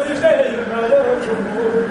Let's just say brother.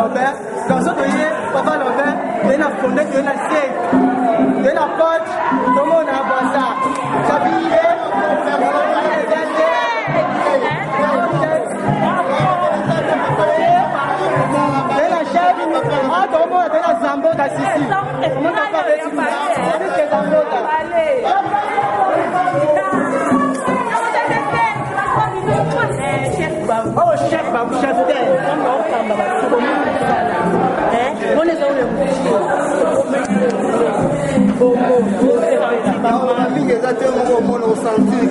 Lambert gazo toye papa Lambert toye na fonde toye na sei toye na pot tomona bwasa kabiye tomona toye na zambo kasisi omona papa oneza ule maola mingi eza te moko omona osentir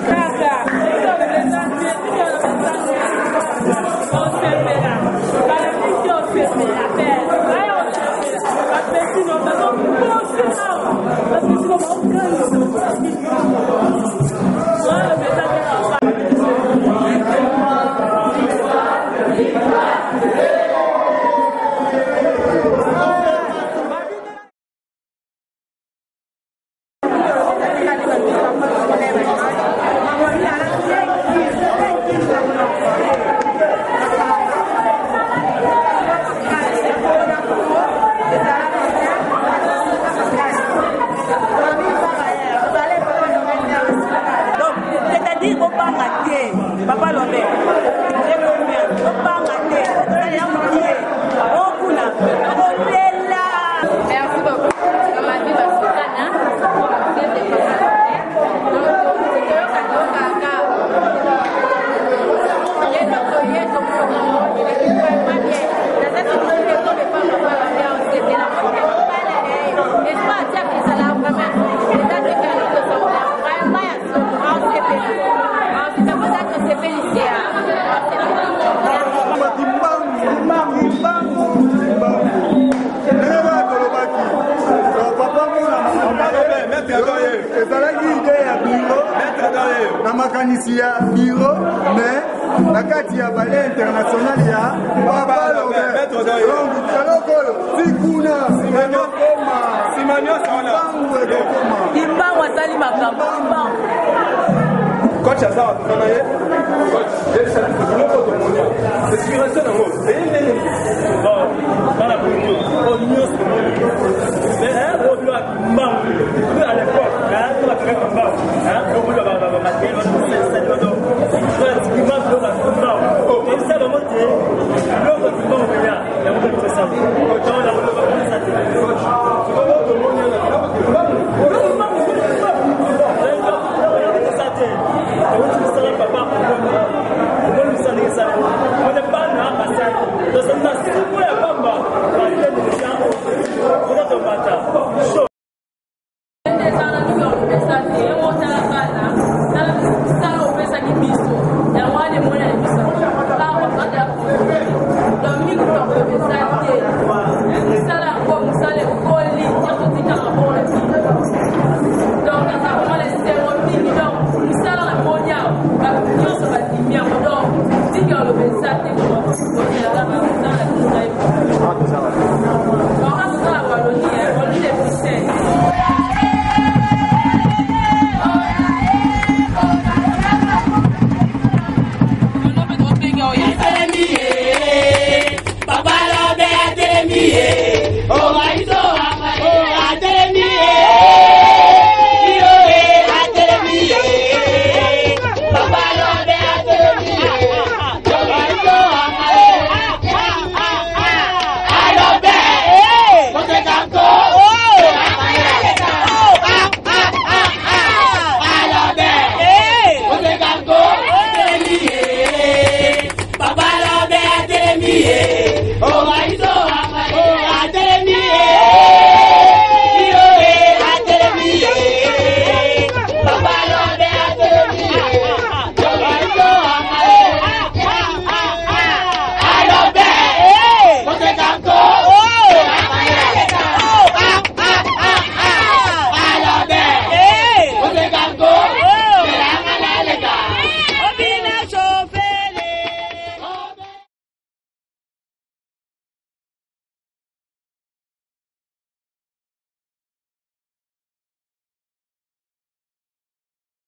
namakanisi ya biro me na kati ya bale international ya papa lobertlokolo tikuna ekokoma kimbangu asali makambo koch aza watoka na ye biloko tomoni respiration yango eyi ndenge bana bonio o nyonso obilo ya kimbangu a lepor Autant